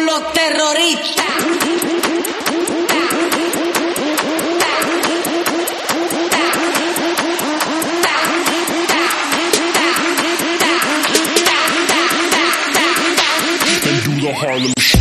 con los terroristas. and do Harlem